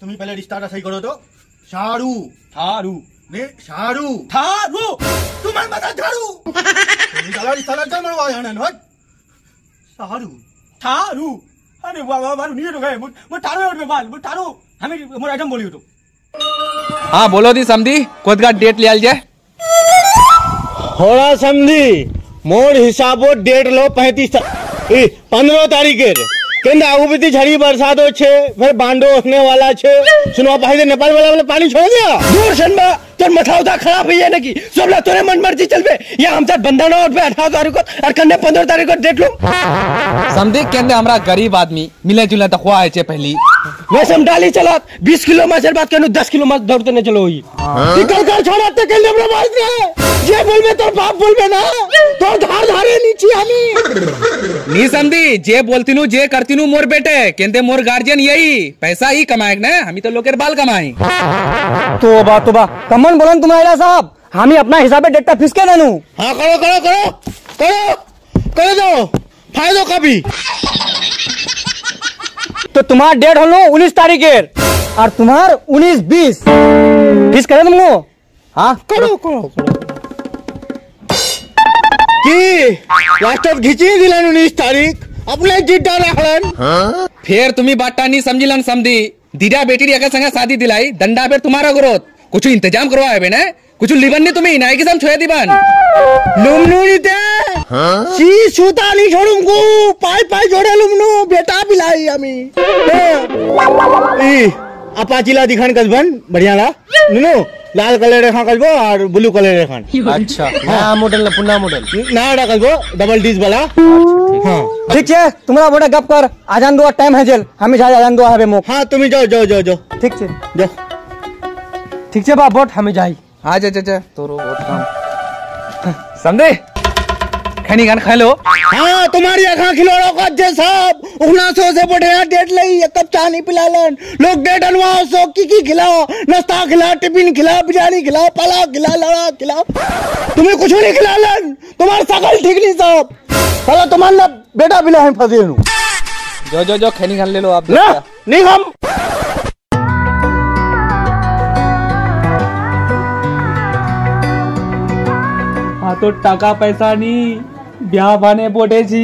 तुम्हें पहले रिश्ता सही करो तो शारू थारू ने शारू थारू तुम मदद करू चला साला रिश्ता चल मरवा याने नो शारू थारू अरे वाह वाह मारू नीचे तो गए मु थारू और बाल मु थारू हमें मोर आइटम बोलियो तो हाँ बोलो दी समधी खुद का डेट ले आल जाए होड़ा समधी मोर हिसाबो डेट लो पैंतीस पंद्रह तारीख के केंद्र आगू बीती झड़ी बरसात छे फिर बांडो होने वाला छे सुनो भाई ने नेपाल वाला वाला पानी छोड़ दिया दूर शर्मा तोर मथा उठा खराब है ना कि सब ला तोरे मन मर्जी चल पे या हम साथ बंधन और पे 18 तारीख को और कन्ने 15 तारीख को डेट लो સમધી કેંદે हमरा गरीब आदमी मिले जुले तो खुआ है पहली मैं समडाली चला 20 किलो माछर बात करनु 10 किलो माछ दौड़ते न चलो ही निकल कर छोड़ाते के लिए बात रे जे बोल में तोर बाप बोल में ना तो धार धारे नीचे हमी। नी जे बोलतीनु जे करतीनु मोर बेटे केंदे मोर गार्जियन यही पैसा ही कमाए ना हम तो लोकेर बाल कमाई। तोबा तोबा कमन बोलन तुम्हारा साहब हम ही अपना हिसाब डेटा फिस के देनु। हाँ करो करो करो करो करो दो फायदो कभी तो तुम्हारा डेट हो लो उन्नीस तारीख और तुम्हार उन्नीस बीस। फिस करे तुमको? हाँ करो। करो करो। की लास्टत घिची दिलन उन्नीस तारीख अपने जिड्डा रखलन फिर तुम्ही बाटा नहीं समझिलन समधी दीदा बेटी अगर संगे शादी दिलाई दंडा फिर तुम्हारा ग्रोथ कुछ इंतज़ाम करवा है बेने कुछ लिबन नहीं तुम्हें नाई किसम छोड़ दीबन लुमनू नीते सी सूता नहीं छोड़ूं को पाई पाई जोड़े बेटा ई अपाचिला दिखान कसबन बढ़िया ला नुनु लाल कलर रेखा कसबो और ब्लू कलर रेखा अच्छा नया मॉडल ना पुना मॉडल नया डा कसबो डबल डिस वाला हाँ ठीक है तुम्हारा बोला गप कर आजान दो टाइम है जेल हमें जाए आजान दो हवे मोक हाँ तुम्हें जाओ जाओ जाओ जाओ ठीक है जाओ ठीक है बा बोट हमें जाई हाँ जा जा जा तोरो बहुत काम समझे खैनी गान खा लो हाँ तुम्हारी आँखा खिलौड़ो का जे साहब। उगना सौ से बढ़िया डेट लई एक कप चाय नहीं पिलालन। लोग डेट अनवाओ सो की की खिलाओ। नाश्ता खिलाओ टिफ़िन खिलाओ बिरयानी खिलाओ पलाव खिलाओ लड़ा खिलाओ तुम्हें कुछ नहीं खिलालन। तुम्हारा शकल ठीक नहीं साहब। साला तुम्हारा ना बेटा बिला है फंसे नु जो जो जो खैनी गान ले लो आप ना नहीं हम। हाँ तो टाका पैसा नहीं। ब्याह बाने बोटे छी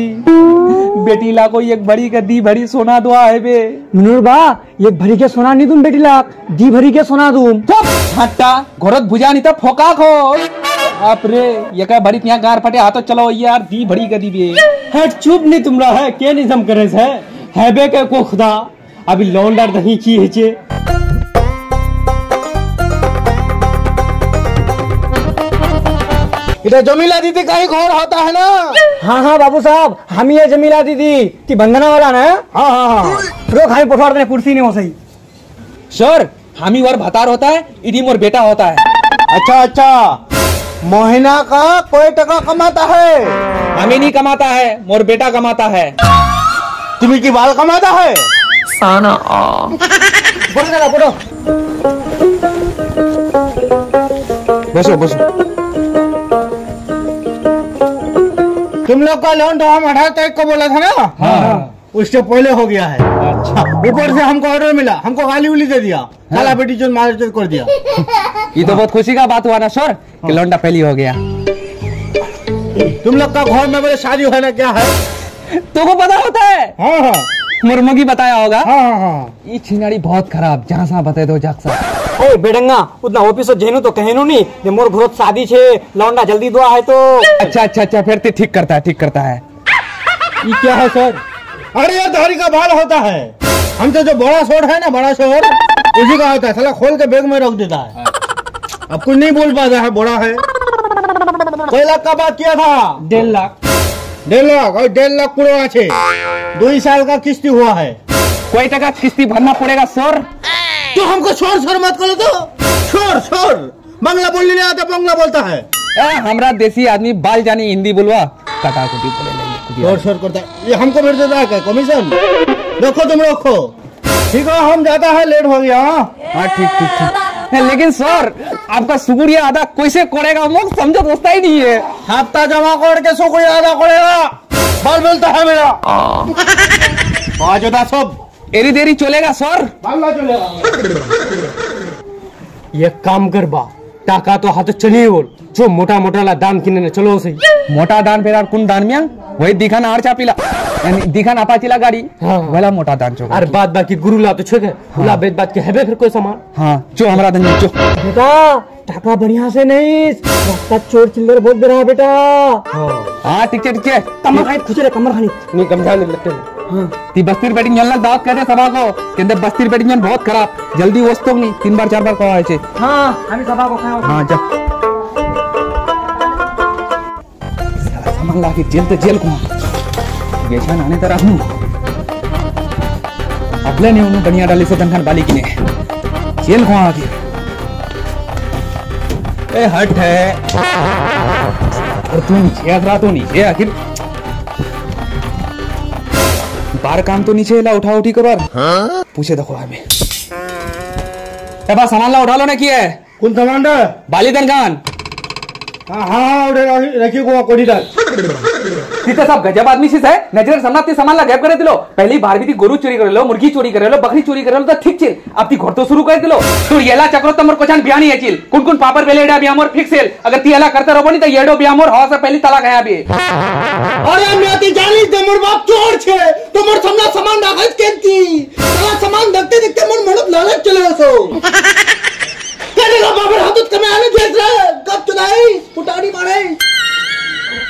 बेटी ला को एक बड़ी गद्दी भरी सोना दुआ है बे। मनोर बा ये भरी के सोना नहीं तुम बेटी लाख दी भरी के सोना तुम हट्टा घोरत भुजा नहीं तो फोका खो आप रे ये क्या बड़ी यहाँ गार फटे हाथों चलो यार दी भरी गदी बे। हट चुप नहीं तुमरा है के निजम करे है? हैबे के को खुदा अभी लौंडर दही की है इधर जमीला दीदी का ही घर होता है ना? हाँ हाँ बाबू साहब हम ये जमीला दीदी की बंधना वाला ना? हाँ हाँ हाँ। रोक हमें देने कुर्सी नहीं हो सही। सर हम ही और भतार होता है इडी मोर बेटा होता है। अच्छा अच्छा। महीना का कोई टका कमाता है? हमें नहीं कमाता है मोर बेटा कमाता है। तुम्हें की बाल कमाता है? बोलो ना बोलो। बसो बसो। तुम लोग का लोन तो हम अठारह तारीख को बोला था ना? हाँ। उससे पहले हो गया है। अच्छा। ऊपर से हमको ऑर्डर मिला हमको गाली उली दे दिया। काला बेटी जो मार कर दिया। ये तो बहुत खुशी का बात हुआ ना सर कि लौंडा पहली हो गया। तुम लोग का घर में मेरे शादी होना क्या है? तुमको पता होता है? हाँ हाँ। मुर्मुगी बताया होगा। हाँ हाँ हाँ। ये छिनाड़ी बहुत खराब जहाँ सा बताए दो जाक्सा उतना ऑफ़िस जेनु तो कहनु नहीं ये मोर घरोत शादी छे लौंडा जल्दी दुआ है तो। अच्छा अच्छा अच्छा फिर तो ठीक करता है ठीक करता है। ये क्या है सर? अरे ये धारी का बाल होता है। हमसे जो बड़ा शोर है ना बड़ा शोर उसी का होता है। साला खोल के बैग में रख देता है। अब कुछ नहीं बोल पाता है बड़ा है। कोई लाख का बात किया था? डेढ़ लाख। डेढ़ लाख? और डेढ़ लाख पूरा दो ही साल का किस्ती हुआ है। कोई टका किस्ती भरना पड़ेगा सर? तो हमको शोर शोर मत करो तो। शोर शोर। बंगला बोलने नहीं आता बंगला बोलता है। ए, हमरा देसी आदमी बाल जानी हिंदी बोलवा। कटा कुटी बोले लगे शोर शोर करता। ये हमको भेज देता है क्या? कमीशन? रखो तुम रखो। ठीक है हम जाता है लेट हो गया। हाँ ठीक ठीक ठीक। लेकिन सर आपका शुक्रिया अदा कैसे करेगा? मुझे समझ दोस्ता ही नहीं है। हफ़्ता जमा करके शुक्रिया अदा करेगा। बाल मिलता है मेरा। आज सब। एरी देरी चलेगा सर। ये काम कर बा। टाका तो हाथ चलिए बोल। जो मोटा मोटा ला दान किने ने चलो सही मोटा दान पे कौन दान मिया? वही दिखा ना आर चापीला यानी दिखा ना पाचीला गाड़ी। हाँ। वाला मोटा दान चोगा। अरे बात बाकी गुरु ला तो छक है। हाँ। बेच बात के हेबे फिर कोई सामान? हाँ जो हमरा दन जो बेटा टाका बढ़िया से नहीं रास्ता चोर चिल्लर बहुत बेरा बेटा हाँ ठीक है ठीक है कमर खाई खुचरे कमर खानी। नहीं कमर खानी लगते ती बस्तीर बैटिंग जलना दावत कहते सभा को। कहते बस्तीर बैटिंग जन बहुत खराब। जल्दी वस्तु नहीं तीन बार चार बार कहा है हाँ हम सभा को खाओ हाँ। जा। साला सामान ला के जेल तो जेल को बेचा नाने तरह हूँ अपने ने उन्हें बढ़िया डाली से तनखान बाली की ने। जेल को। आके ए हट है। और तू नीचे आत रहा तो नीचे आखिर बार काम तो नीचे ला उठा उठी करो यार। पूछे देखो हमें ए बा सामान ला उठा लो ना किया है कौन सामान रे बाली तनखान हाँ हाँ उड़े रखिए को कोडी डाल तिथे सब गजब आदमी शीस है। नज़र सामना ते सामान ला गैप करे दिलो पहली बार भी ती गोरू चोरी करे लो, मुर्गी चोरी करे लो, बकरी चोरी करे लो तो ठीक चिल अब ती घर तो शुरू कर दिलो। तू येला चक्रो तमर कोचान बियानी है चिल। कुन कुन पापर बेलेडा बियामोर फिक्स सेल अगर ती येला करता रहो नहीं तो येडो बियामोर हवा से पहली तलाक है अभी। अरे मेती जानी जे मोर बाप चोर छे। तो मोर सामना सामान राखत केती साला सामान देखते देखते मोर मनत लालच चले सो। कहने का बाबर हाथत कमे देख रे कब चुनाई पुटानी मारे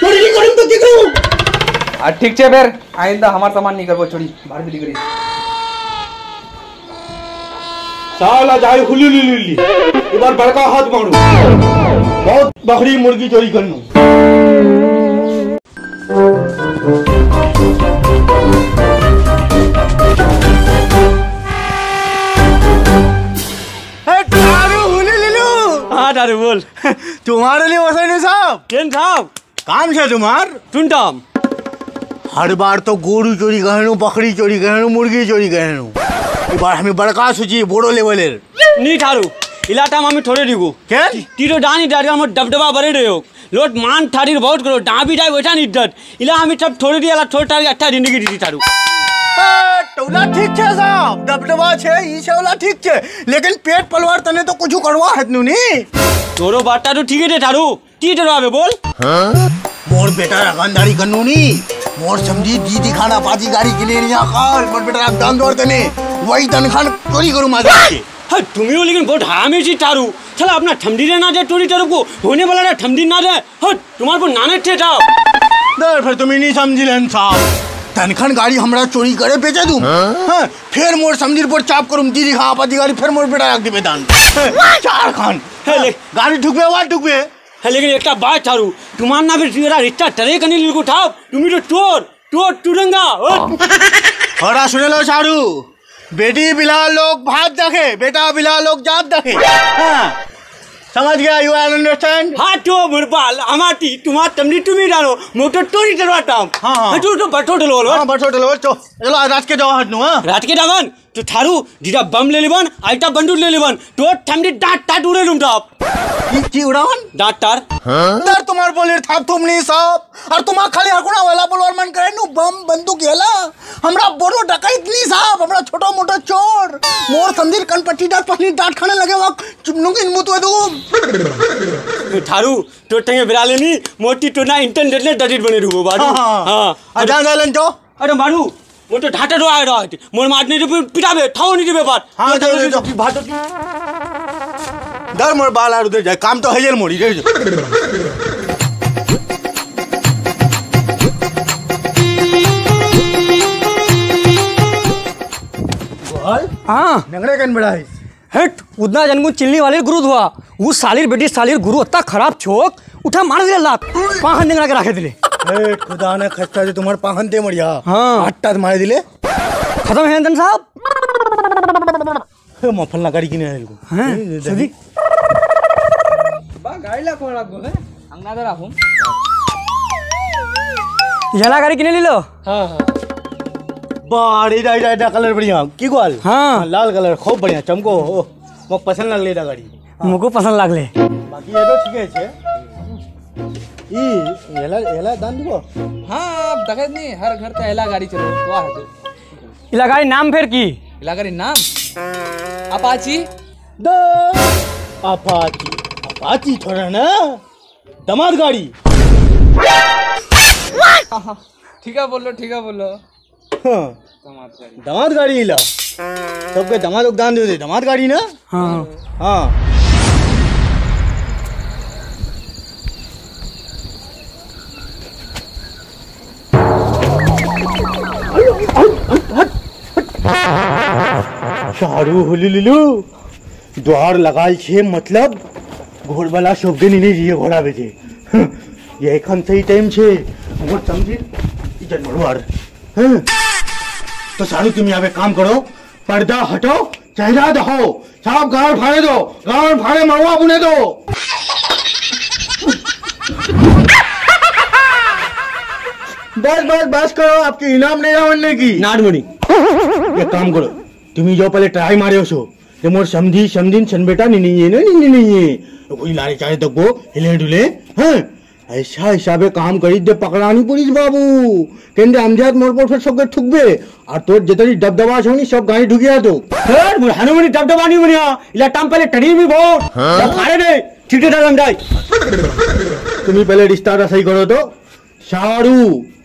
चोरी नहीं करूँ तो की करूँ आ ठीक छे फिर। आइंदा हमार सामान नहीं करबो छोड़ी बाहर भी करी साला जाई हुली ली ली ली। बार बड़का हाथ मारू। बहुत बकरी मुर्गी चोरी करनू। हाँ बोल। तुम्हारे लिए वसैनी साहब। केन साहब? કામ છે તમાર શું हर बार तो गोरू चोरी कहनु बकरी चोरी कहनु मुर्गी चोरी कहनु ई बार हमें बड़का सूची बोडो लेवलेर नी ठारू इलाटा मामी थोड़े दिगु के? तीरो तो डानी डाडी हम डबडबा भरे रहो लोट मान थारी बहुत करो डाबी डाई बैठा नी इला हमें सब थोड़े दिया थोड़ा अट्ठा ज़िंदगी दी थारू टोला ठीक छे साहब? दबदबा छे ई छे ओला ठीक छे। लेकिन पेट पलवार तने तो कुछ करवा है नुनी तोरो बाटा तो ठीक है थारू की डरावे बोल। हाँ मोर बेटा रगनदारी कनुनी मोर समझी दी दिखाना पाजी गाड़ी के लिए यहाँ काल मोर बेटा दान दौर तने। वही तनखान चोरी करू माजी हाँ तुम्हें लेकिन बहुत हामी जी तारू चला अपना ठंडी ना जाए टोरी तारू को। होने वाला ना ठंडी ना जाए हाँ तुम्हारे को नाने थे जाओ दर फिर तुम्हें नहीं समझी लेन साहब। तनखन गाड़ी हमरा चोरी करे बेचे दू। हाँ? हाँ, फिर मोर समझीर पर चाप करूम दीदी हाँ अधिकारी फिर मोर बेटा रख देबे दान हाँ, चार खान गाड़ी ठुकबे वा ठुकबे। है लेकिन एक बात चारू तुम्हार ना भी तेरा रिश्ता टरे कनी लिखो ठाप तुम तो चोर चोर टूरंगा हरा सुने लो चारू। बेटी बिला लोग भात देखे बेटा बिला लोग जात देखे। સમજ ગયા યુ આર અન્ડરસ્ટેન્ડ હા તો મુરપાલ અમાટી તુમા તમની તુમી ડાનો મોટો ટોરી કરવા ટામ હા હા તો તો બટોટલ ઓલ હા બટોટલ ઓલ તો ચલો રાત કે જવા હટનું હા રાત કે જવાન તો થારું દીડા બમ લે લેવાન આઈટા બંદૂક લે લેવાન તો ઠમડી ડાટ ટાટ ઉડે લુમ ટાપ કી ઉડાવાન ડાટ ટાર તાર તમાર બોલેર થાપ થુમની સાબ और तुमा खाली हकुना वाला बोलवार मन करे नु बम बंदूक हेला हमरा बोरो डकैत नी साहब हमरा छोटो मोटो चोर मोर संदीर कनपट्टी डाट पहली डाट खाने लगे वक चुमनुगिन मुतवे दुम तो थारू तो टंगे बिराले नी मोटी तो ना इंटरनेट ने डडिट बने रहू बारू। हाँ अजा जालन जो अरे मारू मो तो ढाटा तो रो आए रहा है। मोर मारने रे पिटाबे ठाओ नी देबे बात हाँ तो। तो की भात डर मोर बाल आ दे जाए काम तो हजेर मोड़ी रे हाँ। नंगड़े कन बड़ा है। हेट उतना जनगु चिल्ली वाले गुरु हुआ वो सालिर बेटी सालिर गुरु इतना खराब छोक उठा मार दिले लात पाहन देंगड़ा के रखे दिले। ए खुदा ने खस्ता दे तुम्हारे पाहन ते मरिया। हाँ। आट्टा मारे दिले। खत्म है अंदन साहब? हे मफल ना गाड़ी किने है हैं सदी याला गाड़ी किने लिलो? बाड़ी डाई डाई डा कलर बढ़िया। की गोल? हाँ। लाल कलर खूब बढ़िया चमको। ओ मग पसंद लागले डा गाड़ी? मुको पसंद लागले। बाकी ये तो ठीक है छे। ई एला एला दान दिबो हाँ देखत नहीं हर घर का एला गाड़ी चलो तो आ है तो। इला गाड़ी नाम फिर की? इलाका नाम? अपाची? The Apache. अपाची थोड़ा ना? दमाद गाड़ी। ठीक है बोलो ठीक है बोलो। हाँ, हाँ। दमाद गाड़ी ला। सबके दमाद दान दे दे दमाद गाड़ी ना? हाँ। हाँ। चारू लीलू द्वार लगाल छे मतलब? घोड़ घोड़वाला शब्द नहीं रही घोड़ा बेचे हाँ, ये एखन सही टाइम छे। हमर समझे इजन मरवार हैं। हाँ। तो सारू तुम यहाँ पे काम करो पर्दा हटो चेहरा दहो साहब गाँव फाड़े दो गाँव फाड़े मरवा बुने दो। बस बस बस करो आपकी इनाम नहीं रहा आवड़ने की। नारमुनी ये काम करो तुम जो पहले ट्राई मारे हो ते मोर समझी समझीन सन बेटा नहीं नहीं है नहीं नहीं है कोई लारे चारे तक तो को हिले डुले हाँ? ऐसा হিসাবে কাম করিস যে পাকড়ানি পড়িস বাবু কেন্দ্রে আমজাদ মোর পর সবকে ঠুকবে আর তোর যেতারি ডবডবা আছে সব গাড়ি ঢুকিয়ে তো স্যার হানুমানি ডবডবা নি মনিয়া ইলা টাম পেলে টড়ি মি ভোট আরে রে চিটে দাম যাই তুমি পেলে রিস্তাটা সহি করো তো সারু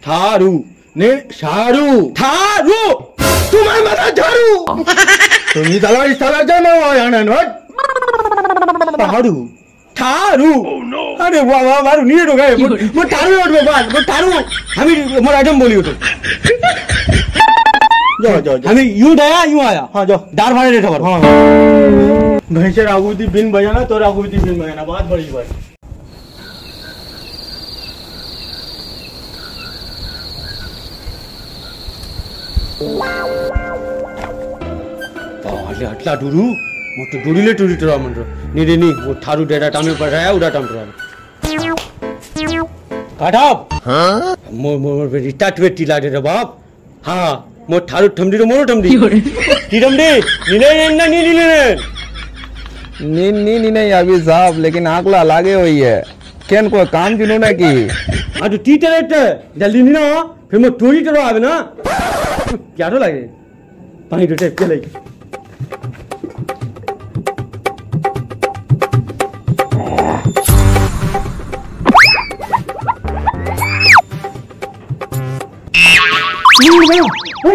থারু নে সারু থারু তোমার মাথা ঝাড়ু তুমি দালাল ইস্তালার জানো আয়ানা নট সারু ठारू oh, अरे वाह वाह वाह नीरे ढोका है वो ठारू है उठबे बाल वो ठारू हमें मोर आइटम बोली उठो। जाओ जाओ हमें यूँ दया यूँ आया। हाँ जाओ। दार मारे रे खबर हाँ भाई से राघुवती बिन बजाना तो राघुवती बिन बजाना। बात बड़ी बात अट्ला डुरु म त डुरुले टुरी टुरा मन नहीं नहीं वो थारू डेटा टाम में रहा उड़ा टाम पड़ रहा है। हाँ? मोर मोर मोर रिटा ट्वे टीला दे रे बाप। हाँ मोर थारू ठमडी रो मोरो ठमडी। टीरमडी नीने नीने नीने नीने नी नी नहीं अभी साहब लेकिन आंकला लागे हुई है। केन को काम जुनू ना की? हाँ तो टी टेरेट जल्दी नहीं फिर मोर टोरी टरो आवे ना। क्या तो लागे? पानी तो टोटे क्या लागे। तो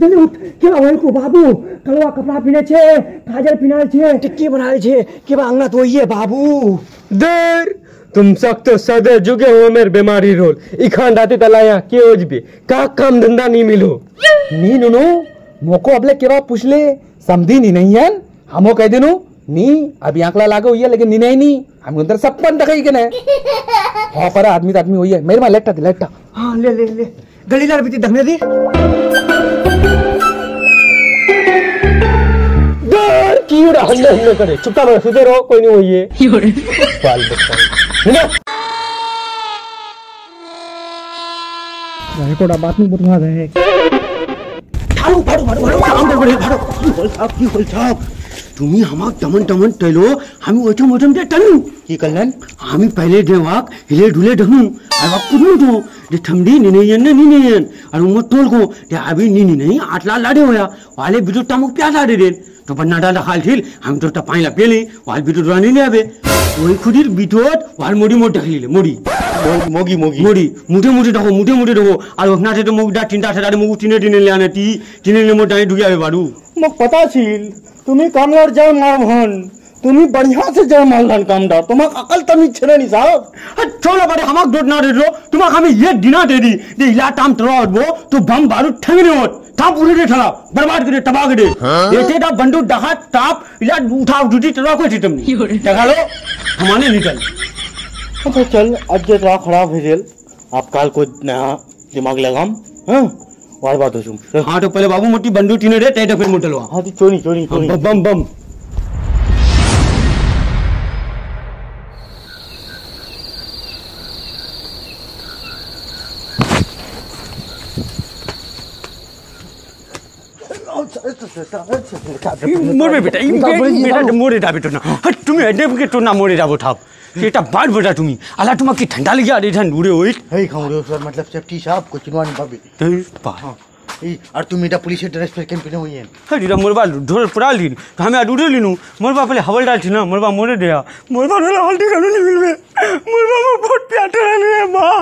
टेप के लागे કલવા કપડા પીને છે કાજલ પીનાર છે ટિક્કી બનાવે છે કેવા અંગના તો હોઈએ બાબુ देर तुम सख्त तो सदे जुगे हो मेरे बीमारी रोल इखान दाते तलाया के ओज भी का काम धंधा नहीं मिलो नी नुनु मोको अबले केवा पूछ ले समझी नी नहीं है हमो कह देनु नी अभी आंकला लागे हुई है लेकिन नी नहीं नी। हम अंदर सब पन दखाई के ने हो पर आदमी तो आदमी हुई है। मेरे माँ लेटा दे लेटा। हाँ ले ले ले। गली लार बीती दखने दी। डर की रहा हल्ले हल्ले करे। चुपता रहो सुते रहो कोई नहीं हुई है। क्यों रे बाल बच्चा ना रायकोट बात नहीं बुरा है। फाड़ो फाड़ो फाड़ो फाड़ो फाड़ो फाड़ो फाड़ो फाड़ो फाड़ो फाड़ो फाड़ो तुम्ही हमाक टमन टमन टैलो हामी ओठम ओठम ते टनु की कलन हामी पहले देवाक हिले ढुले ढनु आवा कुनु तो जे ठंडी निनेयन ने निनेयन। और मो टोल को ते आबी निनी नहीं आटला लाडे होया। वाले बिटु टमक प्याला दे दे तो बन्नाडा ला हाल थिल हम तो ता पाइला पेले। वाल बिटु रानी ने आबे। ओई खुदिर बिटोत वाल मोडी मोट ढकलीले मोडी। মগি মগি মুড়ি মুঠে মুঠে দেখো মুঠে মুঠে দেখো আর ওখানে তো মুখ ডা তিনটা সেটা মুখ টিনে টিনে লে আনে তি টিনে লে মোট ডাই ঢুকে যাবে বাড়ু মোক পতা ছিল তুমি কামলার যাও নাম হন তুমি बढ़िया से যাও মালদান কামদার তোমাক अकल तमीज छे नहीं साहब छोड़ो बड़े हमाक डोट ना दे दो तुम्हाक हमें ये दिना दे दी दे इला टाम तरो वो तो बम बारूद ठंगने होत था पूरे दे ठला बर्बाद करे तबाह करे ऐसे दा बंदूक डहा टाप इला उठा उठी तरो को थी तुमने देखा लो हमारे निकल अच्छा चल अब जो थोड़ा खराब है खेल आप कल को नया दिमाग लगाम हाँ? और बात हो तुम हाँ। तो पहले बाबू मोटी बंदूक टीने रे टेटा तो फिर मुटलवा हाँ तो चोरी चोरी हाँ, चोरी। बम बम बम। मोरे बेटा बेटा हाँ, मोरे डाबी तो ना तुम एडम के तो ना मोरे दाबो थाप এটা বার বেটা তুমি আলা তোমাকে ঠান্ডা লেগে আর এটা উড়ে ওই है खाऊंगे सर मतलब सेफ्टी साहब कुछ नहीं भाभी এই বা ई और तुम इटा पुलिस ड्रेस पे केन पहने हुई है हरी मोर बा ढोल पड़ा लीन तो हमें आज उड़े लीनू मोर बा पहले हवलदार थी ना मोर बा मोरे दिया मोर बा ढोल हवल ठिकाने नहीं मिलवे मोर बा मोर बहुत प्याटे रहने है माँ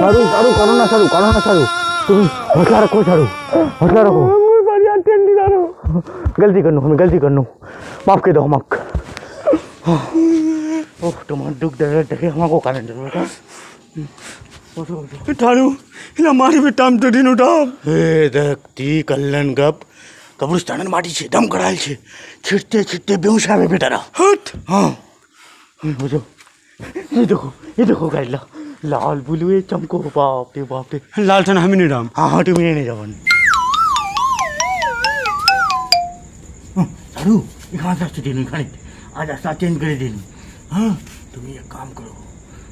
सारू सारू करो ना सारू करो ना सारू तुम हौसला रखो सारू हौसला रखो मोर बा यार टेंडी दारो गलती कर हमें गलती कर माफ कर दो माफ ওহ তোমার দুঃখ দেখে দেখে আমাকে কারেন্ট বেটা ठानू हिला मारी भी टाम तो दिन उठा। हे देख ती कल्लन गप कब्रिस्तान माटी छे दम कराल छे। छिटते छिटते बेहोश आवे बेटा रा हट। हम्म, हाँ। बुझो ये देखो ये देखो गाइस ला लाल बुलू ये चमको बाप रे बाप रे लाल छन हम नहीं राम। हाँ हट में नहीं जावन सारू इखान सा तो दिन खाने आज आसा चेंज कर दी हाँ तुम एक काम करो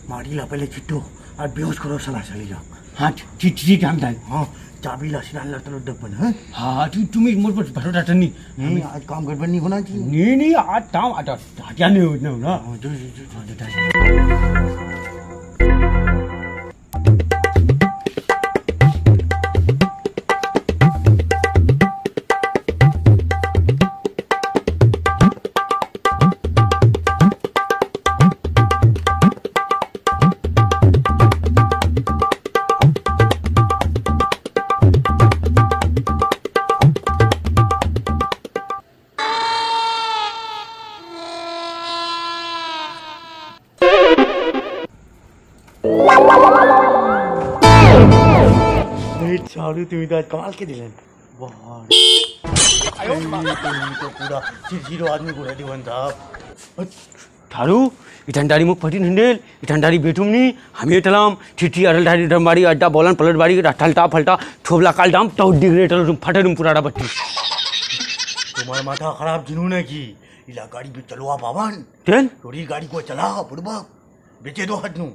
मारी ला पहले चिट्टो और बेहोश करो सला चली जाओ हाँ ठीक ठीक हम दाई हाँ चाबी ला सिला ला तलो डब्बन हाँ हाँ तू तुम्हें मोर पर भरोसा टनी नहीं आज काम गड़बड़ नहीं होना चाहिए नहीं नहीं आज टाम आता क्या नहीं होना ना कमाल के दिलन बहुत तो पूरा ज़ीरो आदमी को रेडी बन साहब थारू इठंडारी मुख फटी हंडेल इठंडारी बेटुम नी हमें टलाम ठिठी अरल डारी डमबाड़ी अड्डा बोलन पलट बाड़ी ठलटा फलटा छोबला काल डाम तो डिग्रे डिग्रेट रूम फटे रूम पुराड़ा बट्टी। तुम्हारा माथा खराब जुनून है की इला गाड़ी पे चलवा पावन तेल थोड़ी गाड़ी को चला बुढ़बा। बेचे दो हटनू।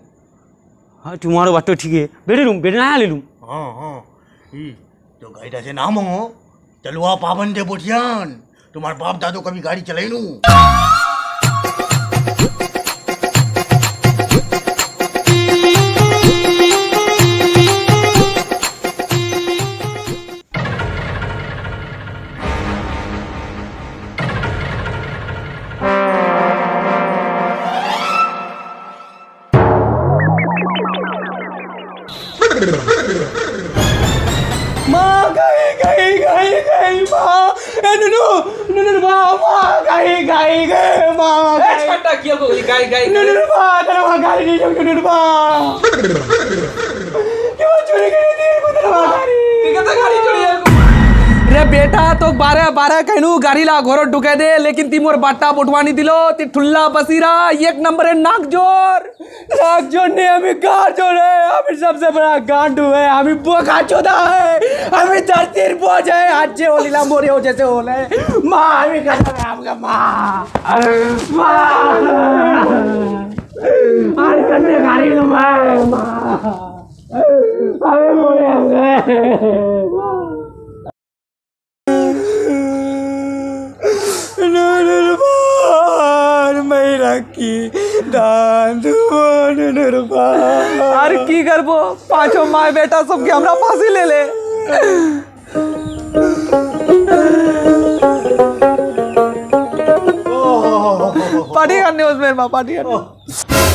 हाँ तुम्हारो बात तो ठीक है। बेटे रूम बेटे ना ले लूँ। हाँ हाँ। तो गाड़ी से नाम हो आप पावन दे बोटियान तुम्हारे बाप दादो कभी गाड़ी चलाई नू। कहनू गाड़ी ला ढुके दे, लेकिन ती मोर बाटा बुटवानी दिलो। ती ठुल्ला बसीरा, एक नंबर है नाक ज़ोर नाक जोड़ने हमें कार जोड़े हमें सबसे बड़ा गांडू है। हमें बोखा चोदा है। हमें धरती बोझ है। आज होलीला मोरे हो जैसे होले माँ, हमें कसम है? आपका माँ। माँ। आज करने गाड़ी लो मैं। माँ। हमें मोरे हो गए। और की करबो पाँचों माँ बेटा सबके हमरा फांसी ले ले पार्टी करने उसमें माँ पार्टी करने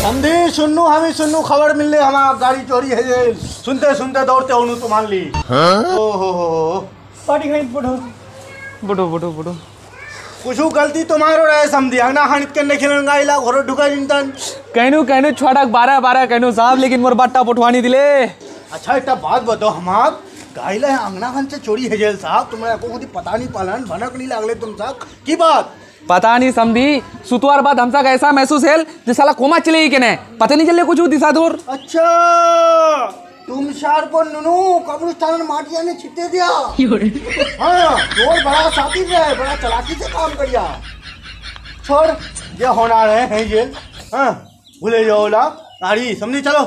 हम समझी सुन्नू हमें सुन्नू खबर मिलने हमारा गाड़ी चोरी है सुनते सुनते दौड़ते होनू तो मान ली ओ हो हो पार्टी खाई पढ़ो बुढ़ो बुढ़ो बुढ़ो कुछ गलती तुम्हारो रहे समझी? अंगना खान के नहीं खेलन गाड़ी ला घरो ढुका जिंतन कहनू कहनू छोड़ा बारह बारह कहनू साहब लेकिन मोर बाटा पुठवानी दिले। अच्छा एक बात बताओ हमार गाड़ी ला अंगना खान से चोरी है जेल साहब। तुम्हारे को खुद पता नहीं पालन भनक नहीं लागले तुम साहब। की बात? पता नहीं समझी? सुतवार बाद हम हमसा ऐसा महसूस है जिस साला कोमा चले ही के पता नहीं चले कुछ दिशा दूर। अच्छा! तुम शार को नुनु कब्रिस्तान में माटिया ने छिटे दिया। हाँ चोर बड़ा साथी है बड़ा चलाकी से काम करिया। छोड़ ये होना रहे हैं ये। हाँ भूले जाओ ला गाड़ी समझी चलो।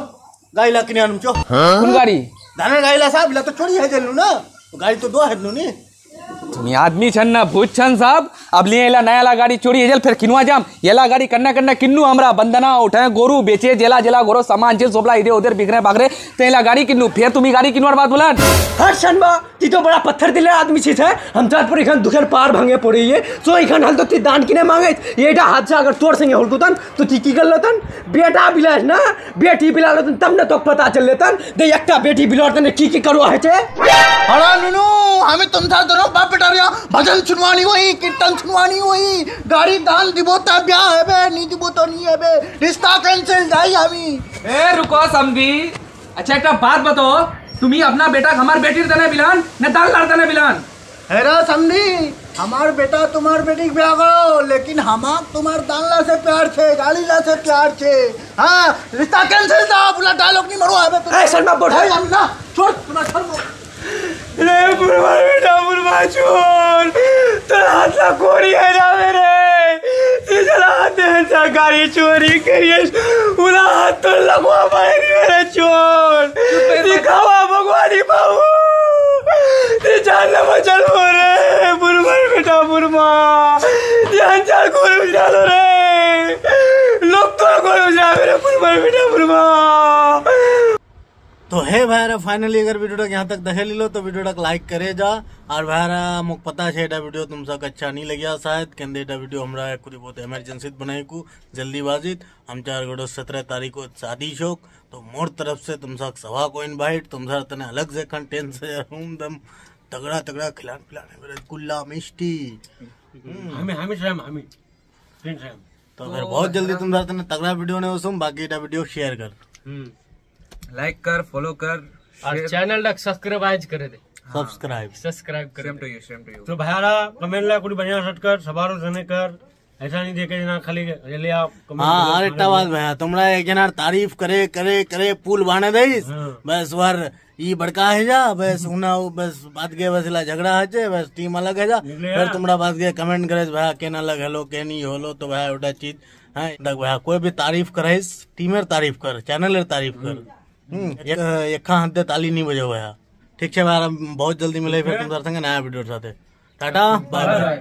गाड़ी ला किने अनुचो कौन गाड़ी? दाना गाड़ी ला साहब ला तो छोड़ी है जल्लू ना। गाड़ी तो दो है नु। तुम्ही आदमी छन ना भूत छन साहब। अब लिए एला नया ला गाड़ी चोरी हेजल फिर किनुआ जाम। येला गाड़ी कन्ना कन्ना किन्नु हमरा बंदना उठे गोरू बेचे जेला जेला गोरो सामान जे सोबला इधर उधर बिगरे बागरे तेला गाड़ी किन्नु फिर तुम्ही गाड़ी किनवार बात बोलन। हट शनबा ती तो बड़ा पत्थर दिले आदमी छी है। हम चार पर इखन दुखेर पार भांगे पड़ी ये सो इखन हल तो ती दान किने मांगे ये डा हाथ से अगर तोड़ संगे होलकुतन तो ती की कर लेतन बेटा बिलास ना बेटी बिला लेतन तब न तो पता चल लेतन दे एकटा बेटी बिलातन की की करो है छे अरे नुनू हमें तुम था दोनों बाप बेटा रिया भजन सुनवानी हुई कीर्तन सुनवानी हुई। गाड़ी दान दिबो ता ब्याह है बे नहीं दिबो तो नहीं है बे। रिश्ता कैंसिल जाई हमी ए रुको समझी। अच्छा एक बात बताओ। तुम्ही अपना बेटा हमार बेटी देने बिलान? न दाल लार देने बिलान? हेरा समझी? हमार बेटा तुम्हार बेटी ब्याह करो लेकिन हमार तुम्हार दानला से प्यार छे गाड़ी ला से प्यार छे। हाँ रिश्ता कैंसिल था बोला डायलॉग नहीं मरो है बे ए शर्मा बोल। है हम ना छोड़ तुम्हारा छोड़ रे बुरबा बेटा बुरबा छोड़ तेरा हाथ ला कोरी है ना मेरे ये चला हाथ में सरकारी चोरी करिए उला हाथ तो लगवा पाए नहीं मेरे चोर दिखावा भगवानी बाबू ये जान ना बचल हो रे बुरबा बेटा बुरबा ध्यान चाल को उजालो रे लोग तो को उजालो मेरे बुरबा बेटा बुरबा तो हे भाई फाइनली अगर वीडियो यहाँ तक देखे लो तो वीडियो लाइक करे जा। और भाई मुझे पता है एटा वीडियो तुम सब अच्छा नहीं लगे शायद केंद्र एटा वीडियो हमरा कुछ बहुत इमरजेंसी बनाई को जल्दीबाजी हम चार गोड़ो सत्रह तारीख को शादी शोक तो मोर तरफ़ से तुम सब सभा को इनवाइट तुम सब तने अलग से कंटेंट से रूम दम तगड़ा तगड़ा खिलान पिलाने रसगुल्ला मिष्टी। हमें हमें श्याम हमें। फ्रेंड श्याम तो फिर बहुत जल्दी तुम सब तने तगड़ा वीडियो ने उसम बाकी एटा वीडियो शेयर कर। लाइक कर फॉलो कर और चैनल तक सब्सक्राइब आज करे दे। सब्सक्राइब सब्सक्राइब करे to you same to you तो भायारा कमेंट ला कुछ बढ़िया सेट कर सबारो सने कर। ऐसा नहीं देखे जना खाली ले आप हाँ और एक बात भैया तुमरा एक जना तारीफ़ करे करे करे पुल बाने दईस। बस वर ई बड़का है जा बस उना बस बात के बस ला झगड़ा है जे बस टीम अलग है जा। फिर तुमरा बात के कमेंट करे भैया केन अलग हेलो के नहीं होलो तो भैया ओटा चीज़ हाँ देख भैया कोई भी तारीफ़ कराइस टीमेर तारीफ़ कर चैनलेर तारीफ़ कर। हम्म एक एक हाथ दे ताली नहीं बजो भैया ठीक है बहुत जल्दी मिले फिर तुम संगे नया वीडियो साथ। Tata bye bye